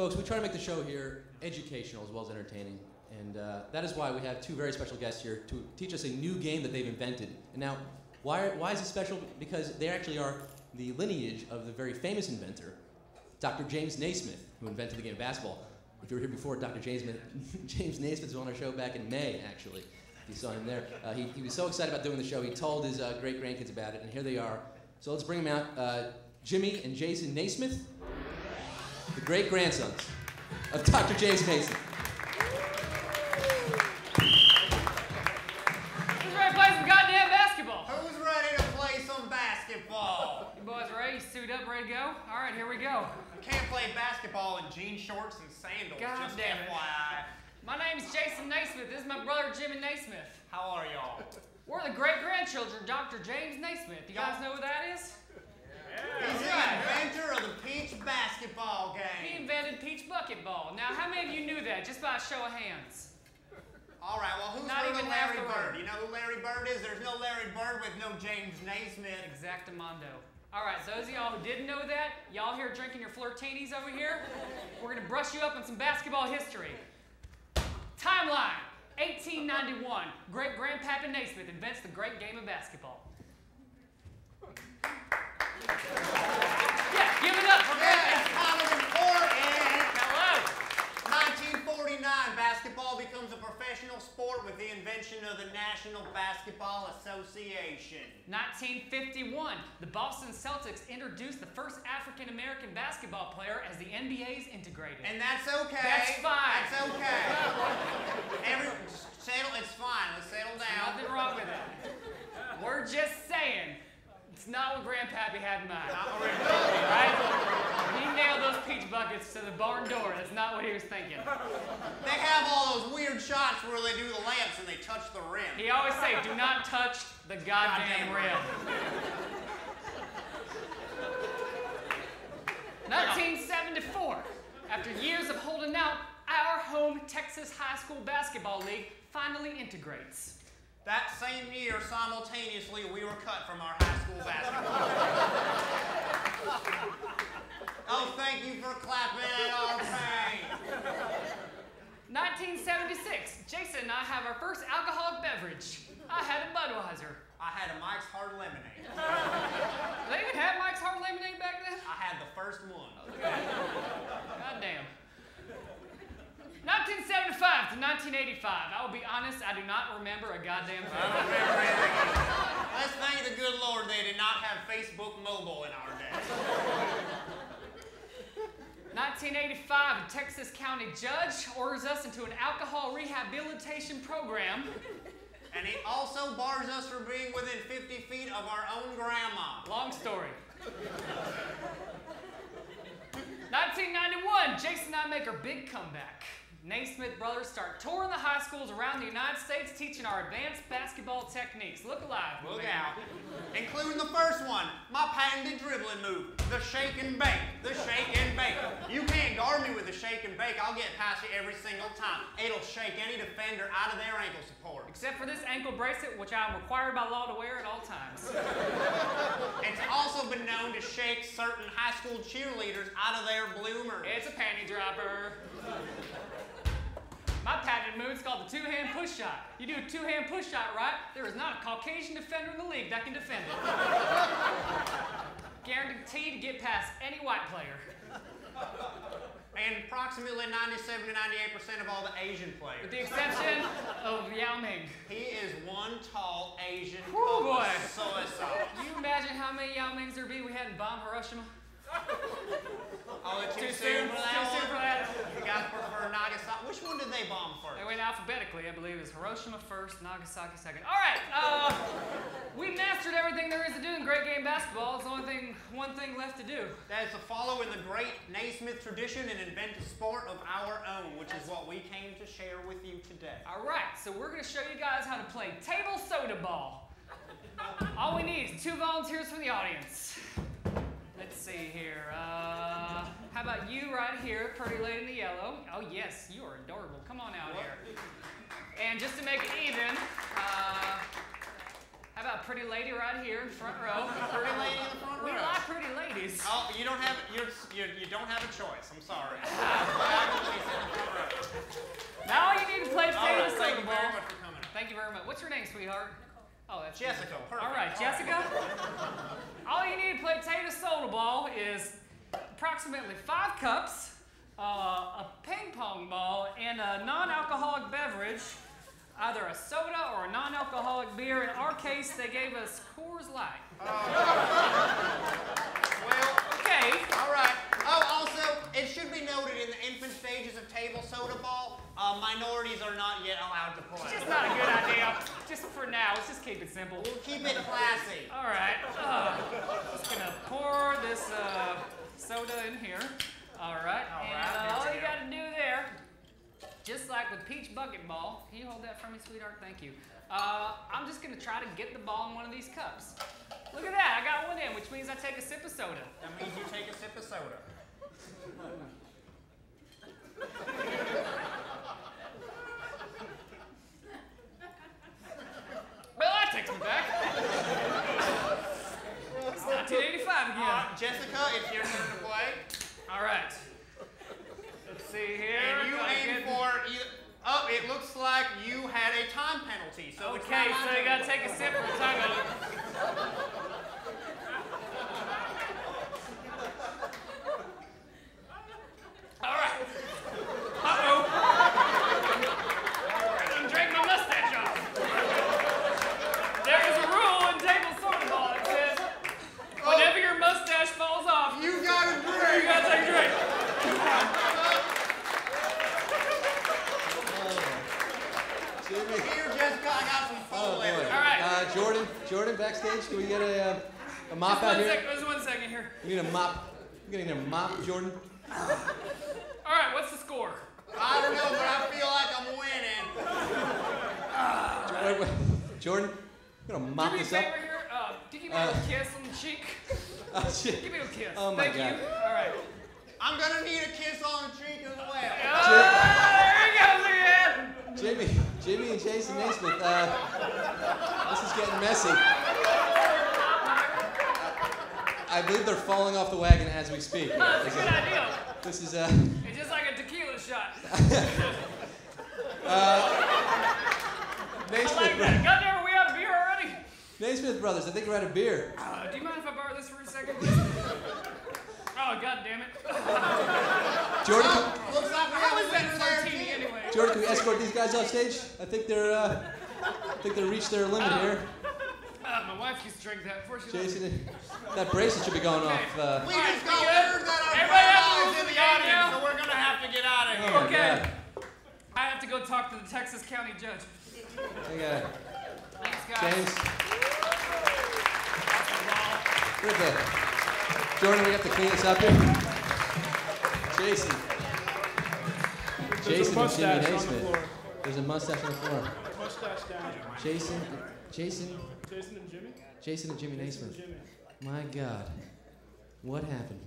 folks, we try to make the show here educational as well as entertaining. And uh, that is why we have two very special guests here to teach us a new game that they've invented. And now, why, why is it special? Because they actually are the lineage of the very famous inventor, Dr. James Naismith, who invented the game of basketball. If you were here before, Dr. James, James Naismith was on our show back in May, actually. If you saw him there. Uh, he, he was so excited about doing the show, he told his uh, great grandkids about it, and here they are. So let's bring them out. Uh, Jimmy and Jason Naismith, great grandsons of Dr. James Naismith. Who's ready to play some goddamn basketball? Who's ready to play some basketball? You boys ready? Suit up, ready to go? All right, here we go. I can't play basketball in jean shorts and sandals, God just damn it. FYI. My name's Jason Naismith. This is my brother Jimmy Naismith. How are y'all? We're the great grandchildren of Dr. James Naismith. You guys know who that is? He's the inventor of the peach basketball game. He invented peach bucket ball. Now, how many of you knew that just by a show of hands? All right, well, who's Not even Larry Bird? You know who Larry Bird is? There's no Larry Bird with no James Naismith. Exactamundo. All right, so those of y'all who didn't know that, y'all here drinking your flirtinis over here, we're gonna brush you up on some basketball history. Timeline: 1891. Great Grandpapa Naismith invents the great game of basketball. Yeah, give it up for Yeah, Grandpapa. it's kind of important. Hello. 1949, basketball becomes a professional sport with the invention of the National Basketball Association. 1951, the Boston Celtics introduced the first African American basketball player as the NBA's integrated. And that's okay. That's fine. That's okay. Every, settle, it's fine. Let's settle down. Nothing wrong with that. We're just saying, it's not what Grandpappy had in mind. Not what we're Right? He nailed those peach buckets to the barn door. That's not what he was thinking. They have all those weird shots where they do the layups and they touch the rim. He always say, do not touch the goddamn Goddamn rim. 1974, after years of holding out, our home Texas High School Basketball League finally integrates. That same year, simultaneously, we were cut from our high school basketball. oh, thank you for clapping at our pain. 1976, Jason and I have our first alcoholic beverage. I had a Budweiser. I had a Mike's Hard Lemonade. They even had Mike's Hard Lemonade back then? I had the first one. God damn. 1975 to 1985. I will be honest, I do not remember a goddamn I thing. don't remember anything. Let's thank the good Lord they did not have Facebook mobile in our day. 1985, a Texas County judge orders us into an alcohol rehabilitation program. And he also bars us from being within 50 feet of our own grandma. Long story. 1991, Jason and I make our big comeback. Naismith brothers start touring the high schools around the United States teaching our advanced basketball techniques. Look alive. Look man. out. Including the first one, my patented dribbling move, the shake and bake, the shake and bake. You can't guard me with the shake and bake. I'll get past you every single time. It'll shake any defender out of their ankle support. Except for this ankle bracelet, which I'm required by law to wear at all times. It's also been known to shake certain high school cheerleaders out of their bloomers. It's a panty dropper. My patented move's called the two-hand push shot. You do a two-hand push shot right, there is not a Caucasian defender in the league that can defend it. Guaranteed to get past any white player. And approximately 97 to 98% of all the Asian players. With the exception of Yao Ming. He is one tall Asian Whew, boy. soy sauce. Can you imagine how many Yao Mings there'd be we hadn't bombed Hiroshima? Oh, it's too, Too soon soon? Too that soon one? for that? You guys prefer Nagasaki? Which one did they bomb first? They went alphabetically, I believe. is Hiroshima first, Nagasaki second. All right, uh, we mastered everything there is to do in great game basketball. It's the only thing, one thing left to do. That is to follow in the great Naismith tradition and invent a sport of our own, which is what we came to share with you today. All right, so we're gonna show you guys how to play table soda ball. All we need is two volunteers from the audience. Let's see here. Uh, how about you right here, pretty lady in the yellow? Oh, yes, you are adorable. Come on out here. And just to make it even, uh, how about pretty lady right here in front row? pretty lady in the front row. We like pretty ladies. Oh, you don't have you're, you you don't have a choice. I'm sorry. now you need to play potato right, Thank you very much for coming. Thank you very much. What's your name, sweetheart? Oh, that's Jessica. All right, All Jessica. Right. All you need to play Tater Soda Ball is approximately five cups, uh, a ping pong ball, and a non-alcoholic beverage, either a soda or a non-alcoholic beer. In our case, they gave us Coors Light. Well, Okay. all right. Oh, also, it should be noted in the infant stages of table soda ball, uh, minorities are not yet allowed to play. Just not a good idea. Just for now, let's just keep it simple. We'll keep it classy. All right. Uh, just gonna pour this uh, soda in here. All right. All and right, uh, all you gotta do there, just like with peach bucket ball. Can you hold that for me, sweetheart? Thank you. Uh, I'm just gonna try to get the ball in one of these cups. Look at that. I got one in, which means I take a sip of soda. That means you take a sip of soda. Well, that takes me back. It's 1985 again. Uh, Jessica, it's your turn to play. All right. Let's see here. And you aim for either. Oh, it looks like you had a time penalty. So Okay, so you gotta take a sip for the time. All right. Uh-oh. I'm drinking my mustache off. There is a rule in table soda ball that says whenever your mustache falls off, you You got a drink. gotta take a drink. Jimmy. Here, Jessica, I got some Oh full boy. leather. All right. Uh, Jordan, Jordan, backstage. Can we get a, uh, a mop Just out one here? sec- just one second here. We need a mop. We need a mop, Jordan. All right, what's the score? I don't know, but I feel like I'm winning. Wait, wait. Jordan, I'm gonna mop Do me a this up. favor here. Uh, do you give me a Uh, little kiss on the cheek? Oh shit. Give me a kiss. Oh, my Thank God. you. All right. I'm gonna need a kiss on the cheek as well. Ah, there you go, look at that. Jimmy, Jimmy and Jason Naismith. Uh, this is getting messy. I believe they're falling off the wagon as we speak. That's This a good is, idea. this is uh, It's just like a tequila shot. I Naismith, like bro- that. God damn, are we out of beer already? Naismith brothers. I think we're out of beer. Uh, do you mind if I borrow this for a second. Oh, god damn it. Jordan, escort these guys off stage? I think they're, uh, I think they reached their limit here. Uh, my wife used to drink that before she left. Jason, that bracelet should be going off. Uh, We just we got good? word that our Everybody have is in in the the audience, now? so we're gonna have to get out of oh here. my Okay. God. I have to go talk to the Texas County Judge. I got. Thanks, guys. James, Awesome ball. Jordan, we have to clean this up here. Jason. Jason and Jimmy Naismith. There's a mustache on the floor. Mustache down. Jason, uh, Jason, Jason and Jimmy? Jason and Jimmy Naismith. Jimmy. My God, what happened?